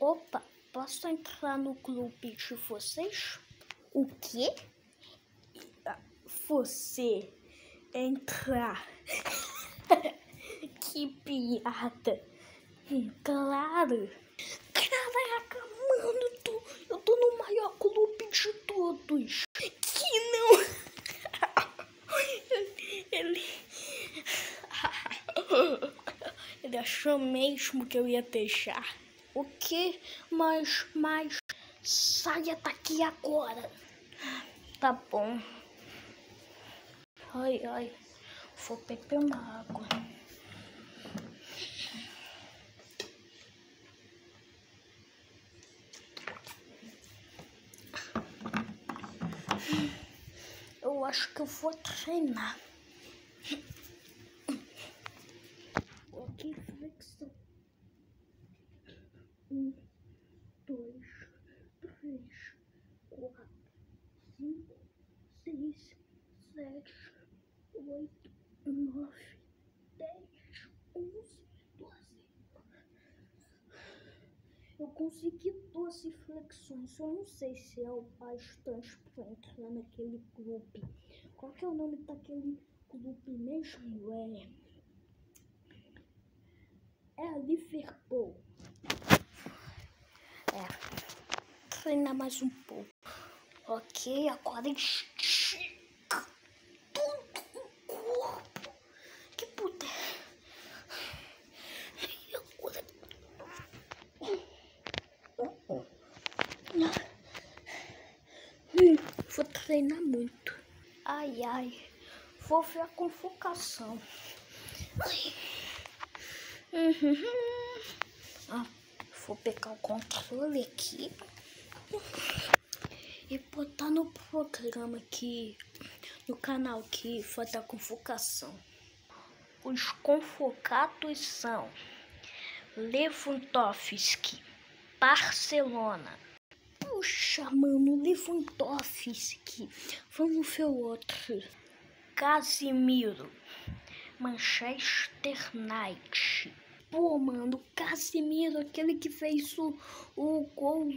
Opa, posso entrar no clube de vocês? O quê? Você entrar. que piada. Claro. Caraca, mano, tô, eu tô no maior clube de todos. Que não. Ele. Ele achou mesmo que eu ia deixar. O que? Mas, mas. Saia daqui agora. Tá bom. Ai, ai. Vou beber uma água. Eu acho que eu vou treinar. Oito, nove, dez, onze, doze. Eu consegui 12 flexões. Eu não sei se é o bastante para entrar naquele clube. Qual que é o nome daquele clube mesmo? É. É Liverpool. É. Treinar mais um pouco. Ok, agora estica todo o corpo que puder. E agora. Hum, Vou treinar muito. Ai, ai. Vou ver a convocação. Uhum. Ah, vou pegar o controle aqui e botar no programa aqui, no canal que foi da convocação. Os convocados são Lewandowski, Barcelona. Puxa, mano, Lewandowski. Vamos ver o outro. Casimiro, Manchester United. Pô, mano, Casimiro, aquele que fez o, o gol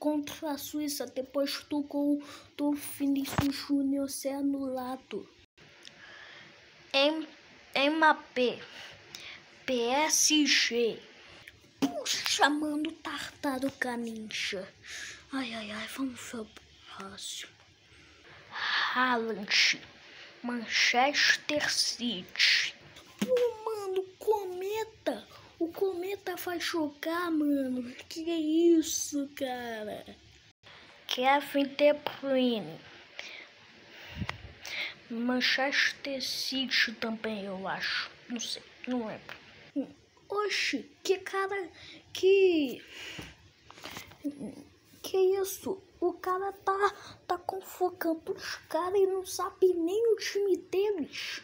contra a Suíça depois do gol do Vinícius Júnior ser anulado. Mbappé, PSG. Puxa, mano, Tartaruga Ninja. Ai, ai, ai, vamos ver o próximo. Haaland, Manchester City. Pô, mano, Cometa. O Cometa vai jogar, mano. Que é isso, cara? Kevin De Bruyne. Manchester City também, eu acho. Não sei, não lembro. Oxi, que cara. Que. Que isso? O cara tá, tá convocando os caras e não sabe nem o time deles.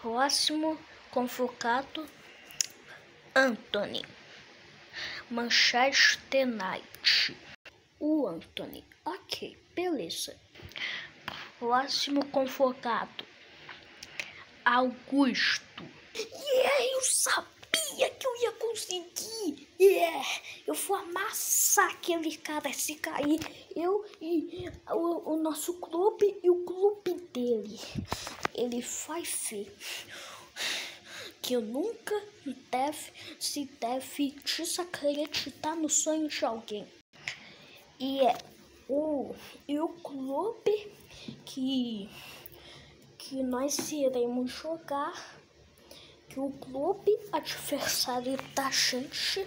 Próximo convocado: Anthony. Manchester United. O Anthony. Ok, beleza. Próximo convocado: Augusto. Yeah, eu sabia que eu ia conseguir. Yeah, eu vou amassar aquele cara se cair. Eu e o, o nosso clube e o clube dele. Ele vai ver que eu nunca deve se deve desacreditar no sonho de alguém. E é o e o clube que que nós iremos jogar que o clube adversário da gente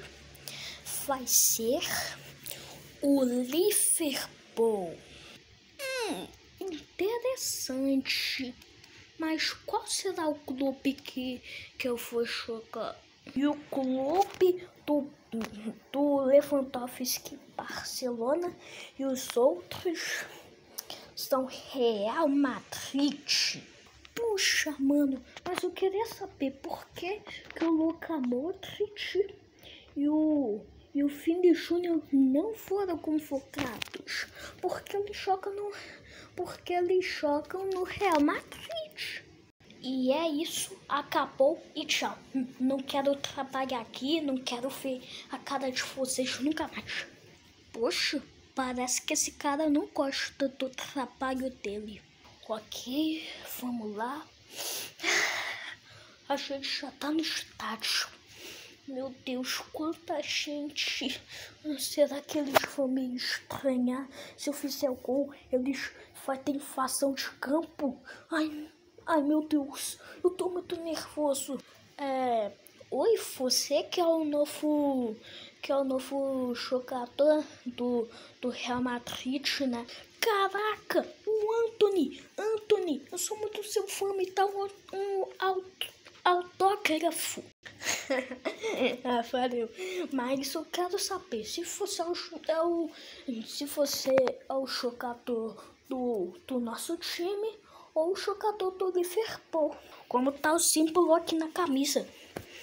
vai ser o Liverpool. Hum, interessante. Mas qual será o clube que, que eu vou jogar? E o clube do, do Lewandowski Barcelona e os outros são Real Madrid. Puxa, mano, mas eu queria saber por que, que o Luka Modric e o, e o Vini Júnior não foram convocados. Porque eles jogam no, porque eles jogam no Real Madrid. E é isso, acabou e tchau. Não quero trabalhar aqui, não quero ver a cara de vocês nunca mais. Poxa, parece que esse cara não gosta do trabalho dele. Ok, vamos lá. A gente já tá no estádio. Meu Deus, quanta gente. Será que eles vão me estranhar? Se eu fizer o gol, eles vão ter inflação de campo? Ai, ai meu Deus, eu tô muito nervoso. É. Oi, você que é o novo. Que é o novo jogador do, do Real Madrid, né? Caraca, o Anthony! Anthony, eu sou muito seu fã, me dá um, um autógrafo. ah, valeu. Mas eu quero saber se você é o, é o se você é o jogador do, do nosso time ou o jogador do Liverpool. Como tá o símbolo aqui na camisa.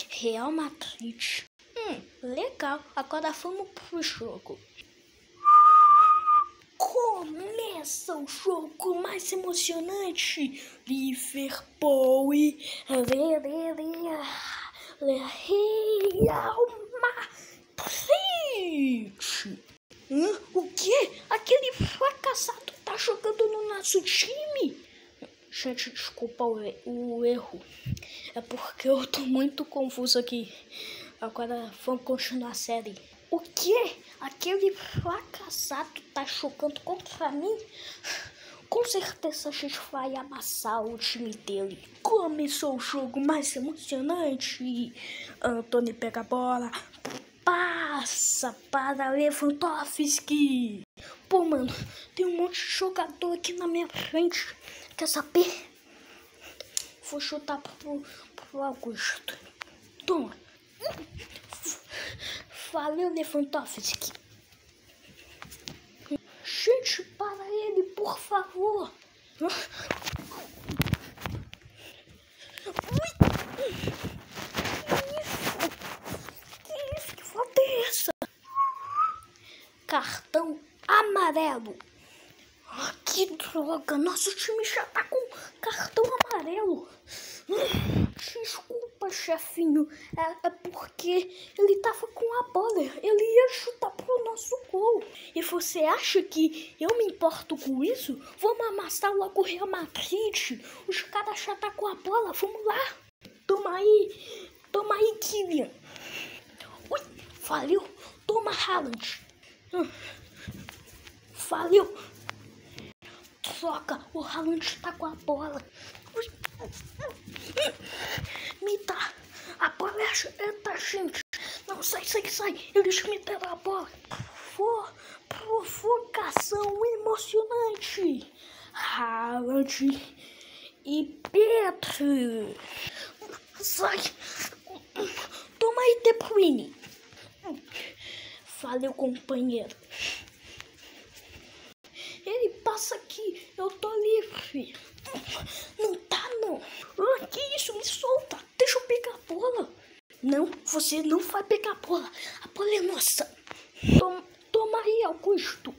Real Madrid. Hum, legal. Agora vamos pro jogo. Começa o jogo mais emocionante. Liverpool e Real Madrid. O que? Aquele fracassado tá jogando no nosso time? Gente, desculpa o, o erro. É porque eu tô muito confuso aqui. Agora vamos continuar a série. O que? Aquele fracassado tá chocando contra mim? Com certeza a gente vai amassar o time dele. Começou o jogo mais emocionante. Antônio pega a bola, passa para Lewandowski. Pô, mano, tem um monte de jogador aqui na minha frente. Quer saber? Vou chutar pro, pro Augusto. Toma. Valeu, Lewandowski. Gente, para ele, por favor. Que isso? Que isso? Que falta é? Cartão amarelo. Que droga, nosso time já tá com cartão amarelo. Chefinho. É, é, porque ele tava com a bola. Ele ia chutar pro nosso gol. E você acha que eu me importo com isso? Vamos amassar logo o Real Madrid. Os caras já tá com a bola. Vamos lá. Toma aí. Toma aí, Kylian. Ui, valeu. Toma, Haaland. Valeu. Troca, o Haaland tá com a bola. Me. A bola é da gente. Não, sai, sai, sai. Eles me a bola. For, provocação emocionante. Haaland e Petro. Sai. Toma aí, De Bruyne. Valeu, companheiro. Ele passa aqui. Eu tô livre. Não tá, não. Ah, que isso? Me solta. Deixa eu pegar a bola. Não, você não vai pegar a bola. A bola é nossa. Toma, toma aí, Augusto.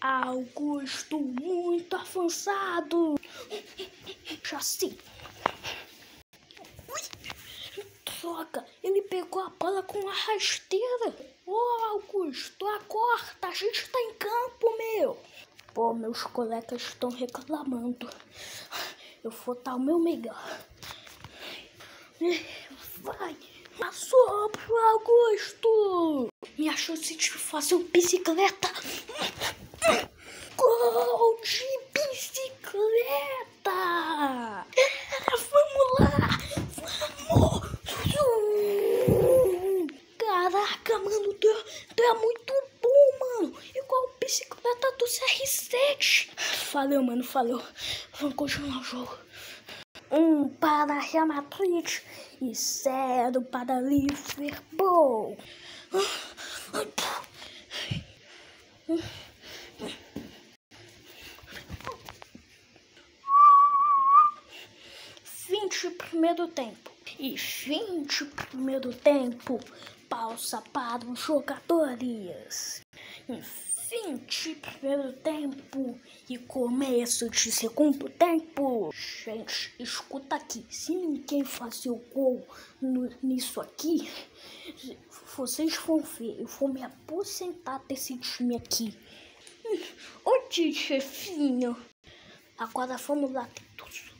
Augusto, muito avançado. Já sei. Droga, ele pegou a bola com a rasteira. Ô, oh, Augusto, acorda. A gente tá em campo, meu. Pô, meus colegas estão reclamando. Eu vou dar o meu melhor. Vai, passou pro Augusto. Minha chance de fazer uma bicicleta. Gol de bicicleta. Vamos lá, vamos. Caraca, mano, tu, tu é muito bicicleta do CR7. Valeu, mano, valeu. Vamos continuar o jogo. Um para Real Madrid e zero para Liverpool. Vinte primeiro tempo e vinte primeiro tempo pausa para os jogadores. De primeiro tempo e começo de segundo tempo. Gente, escuta aqui. Se ninguém fazer o gol no, nisso aqui, vocês vão ver. Eu vou me aposentar desse time aqui. Ô, chefinho. Agora vamos lá, Titus.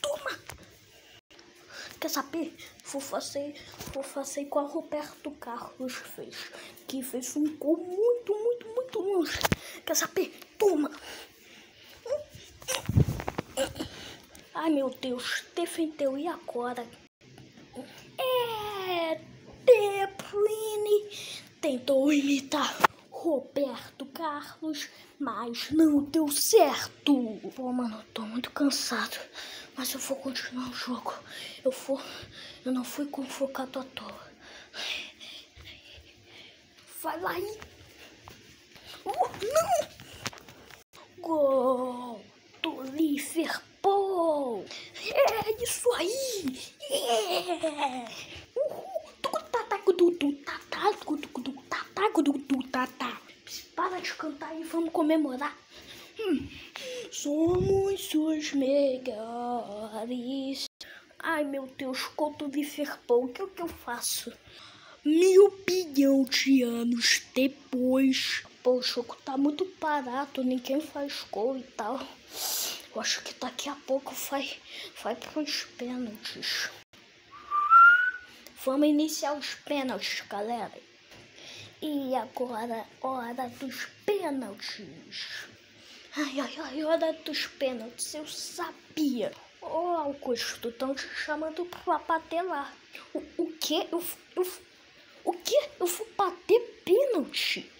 Toma! Quer saber? Vou fazer, vou fazer Roberto Carlos fez. Que fez um gol muito, muito, muito longe. Quer saber? Toma! Ai meu Deus, defendeu e agora? É, De Bruyne tentou imitar Roberto Carlos, mas não deu certo. Pô, mano, tô muito cansado, mas eu vou continuar o jogo. Eu vou, eu não fui convocado à toa. Vai lá aí. Oh, não! Gol do Liverpool. É isso aí. É. Para de cantar e vamos comemorar. Hum. Somos os melhores. Ai meu Deus, conto Liverpool, o que, é que eu faço? Mil bilhão de anos depois. Pô, o jogo tá muito parado, ninguém faz gol e tal. Eu acho que daqui a pouco vai, vai pros pênaltis. Vamos iniciar os pênaltis, galera. E agora, hora dos pênaltis. Ai, ai, ai, hora dos pênaltis. Eu sabia. Ô, oh, Augusto, estão te chamando pra bater lá. O, o quê? Eu, eu, o quê? Eu vou bater pênalti?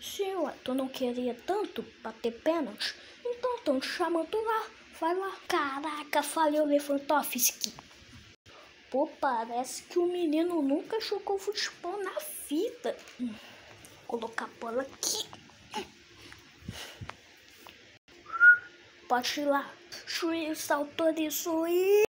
Senhor, tu não queria tanto bater pênalti? Então estão te chamando lá. Vai lá. Caraca, falei o Lewandowski. Pô, parece que o menino nunca jogou futebol na vida. Hum, colocar a bola aqui. Pode ir lá. Juiz autorizou e...